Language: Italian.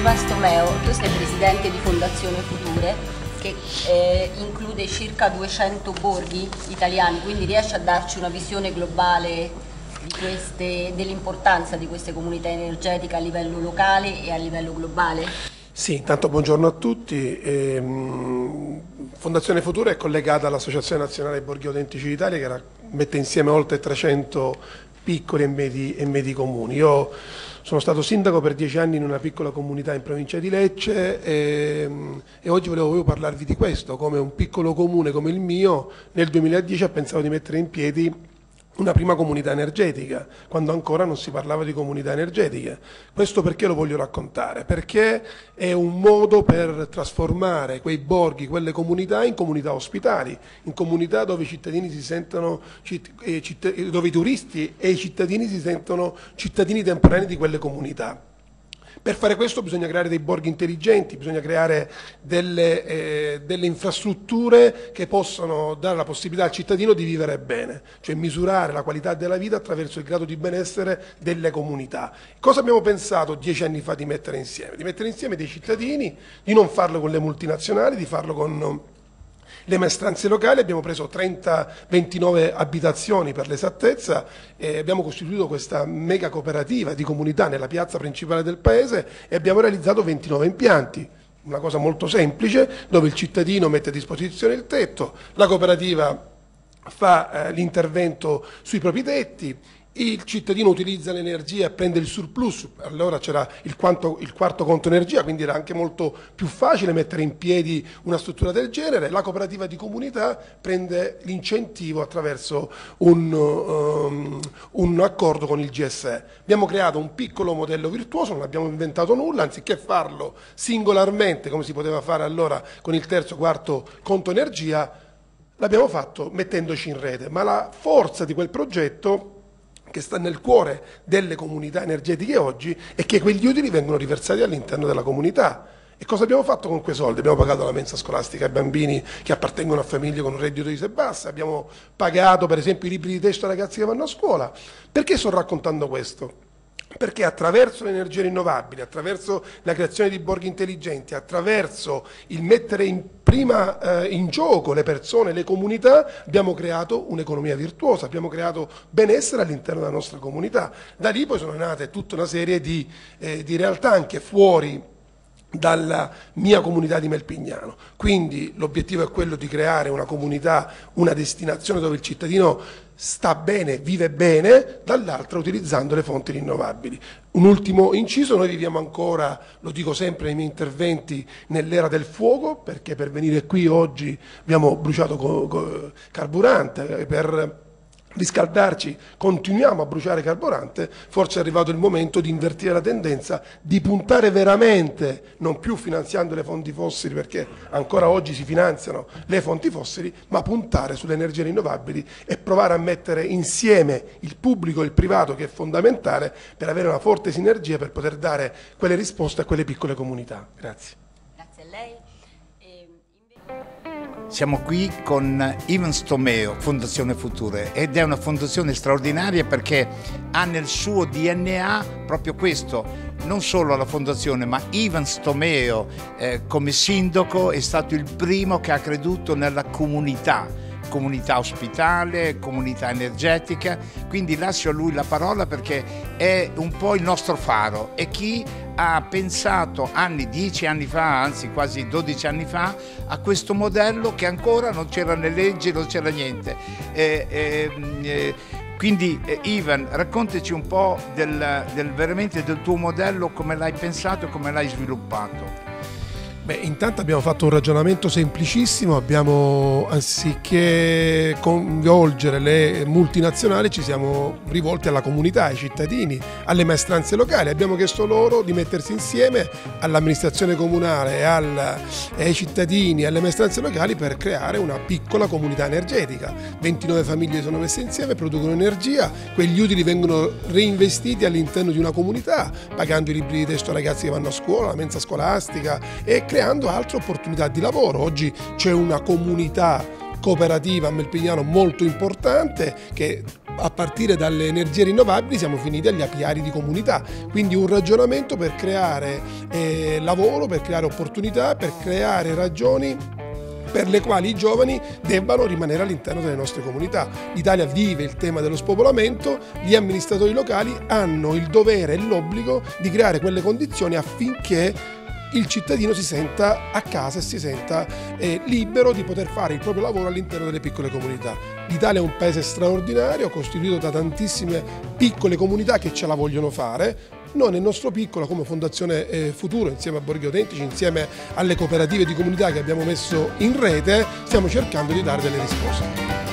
Ivan Stomeo, tu sei presidente di Fondazione Future che eh, include circa 200 borghi italiani, quindi riesci a darci una visione globale dell'importanza di queste comunità energetiche a livello locale e a livello globale? Sì, intanto buongiorno a tutti. Ehm, Fondazione Futura è collegata all'Associazione Nazionale Borghi Autentici d'Italia che mette insieme oltre 300 piccoli e medi, e medi comuni. Io sono stato sindaco per dieci anni in una piccola comunità in provincia di Lecce e, ehm, e oggi volevo parlarvi di questo, come un piccolo comune come il mio nel 2010 ha pensato di mettere in piedi una prima comunità energetica, quando ancora non si parlava di comunità energetiche. Questo perché lo voglio raccontare? Perché è un modo per trasformare quei borghi, quelle comunità in comunità ospitali, in comunità dove i cittadini si sentono, dove i turisti e i cittadini si sentono cittadini temporanei di quelle comunità. Per fare questo bisogna creare dei borghi intelligenti, bisogna creare delle, eh, delle, infrastrutture che possano dare la possibilità al cittadino di vivere bene, cioè misurare la qualità della vita attraverso il grado di benessere delle comunità. Cosa abbiamo pensato dieci anni fa di mettere insieme? Di mettere insieme dei cittadini, di non farlo con le multinazionali, di farlo con le maestranze locali, abbiamo preso 30, 29 abitazioni per l'esattezza e abbiamo costituito questa mega cooperativa di comunità nella piazza principale del paese e abbiamo realizzato 29 impianti. Una cosa molto semplice dove il cittadino mette a disposizione il tetto, la cooperativa fa eh, l'intervento sui propri tetti, il cittadino utilizza l'energia e prende il surplus, allora c'era il, il, quarto conto energia, quindi era anche molto più facile mettere in piedi una struttura del genere, la cooperativa di comunità prende l'incentivo attraverso un, um, un, accordo con il GSE. Abbiamo creato un piccolo modello virtuoso, non abbiamo inventato nulla, anziché farlo singolarmente come si poteva fare allora con il terzo, quarto conto energia, l'abbiamo fatto mettendoci in rete, ma la forza di quel progetto che sta nel cuore delle comunità energetiche oggi è che quegli utili vengono riversati all'interno della comunità. E cosa abbiamo fatto con quei soldi? Abbiamo pagato la mensa scolastica ai bambini che appartengono a famiglie con un reddito di sé basse, abbiamo pagato per esempio i libri di testo ai ragazzi che vanno a scuola. Perché sto raccontando questo? Perché attraverso le energie rinnovabili, attraverso la creazione di borghi intelligenti, attraverso il mettere in prima eh, in gioco le persone, le comunità, abbiamo creato un'economia virtuosa, abbiamo creato benessere all'interno della nostra comunità. Da lì poi sono nate tutta una serie di, eh, di realtà anche fuori dalla mia comunità di Melpignano. Quindi l'obiettivo è quello di creare una comunità, una destinazione dove il cittadino sta bene, vive bene, dall'altra utilizzando le fonti rinnovabili. Un ultimo inciso, noi viviamo ancora, lo dico sempre nei miei interventi, nell'era del fuoco, perché per venire qui oggi abbiamo bruciato carburante per riscaldarci, continuiamo a bruciare carburante, forse è arrivato il momento di invertire la tendenza, di puntare veramente, non più finanziando le fonti fossili, perché ancora oggi si finanziano le fonti fossili, ma puntare sulle energie rinnovabili e provare a mettere insieme il pubblico e il privato, che è fondamentale, per avere una forte sinergia per poter dare quelle risposte a quelle piccole comunità. Grazie. Grazie a lei. Siamo qui con Ivan Stomeo, Fondazione Future, ed è una fondazione straordinaria perché ha nel suo DNA proprio questo, non solo la fondazione, ma Ivan Stomeo eh, come sindaco è stato il primo che ha creduto nella comunità, comunità ospitale, comunità energetica, quindi lascio a lui la parola perché è un po' il nostro faro e chi ha pensato anni, dieci anni fa, anzi quasi 12 anni fa, a questo modello che ancora non c'era né leggi, non c'era niente. Eh, eh, eh, quindi eh, Ivan, raccontaci un po' del, del, veramente del tuo modello, come l'hai pensato e come l'hai sviluppato. Beh, intanto abbiamo fatto un ragionamento semplicissimo, abbiamo anziché coinvolgere le multinazionali ci siamo rivolti alla comunità, ai cittadini, alle maestranze locali, abbiamo chiesto loro di mettersi insieme all'amministrazione comunale, al, ai cittadini, alle maestranze locali per creare una piccola comunità energetica. 29 famiglie sono messe insieme, producono energia, quegli utili vengono reinvestiti all'interno di una comunità, pagando i libri di testo ai ragazzi che vanno a scuola, la mensa scolastica e creando creando altre opportunità di lavoro. Oggi c'è una comunità cooperativa a Melpignano molto importante che a partire dalle energie rinnovabili siamo finiti agli apiari di comunità, quindi un ragionamento per creare eh, lavoro, per creare opportunità, per creare ragioni per le quali i giovani debbano rimanere all'interno delle nostre comunità. L'Italia vive il tema dello spopolamento, gli amministratori locali hanno il dovere e l'obbligo di creare quelle condizioni affinché il cittadino si senta a casa e si senta eh, libero di poter fare il proprio lavoro all'interno delle piccole comunità. L'Italia è un paese straordinario, costituito da tantissime piccole comunità che ce la vogliono fare. Noi nel nostro piccolo, come Fondazione eh, Futuro, insieme a Borghi Autentici, insieme alle cooperative di comunità che abbiamo messo in rete, stiamo cercando di dare delle risposte.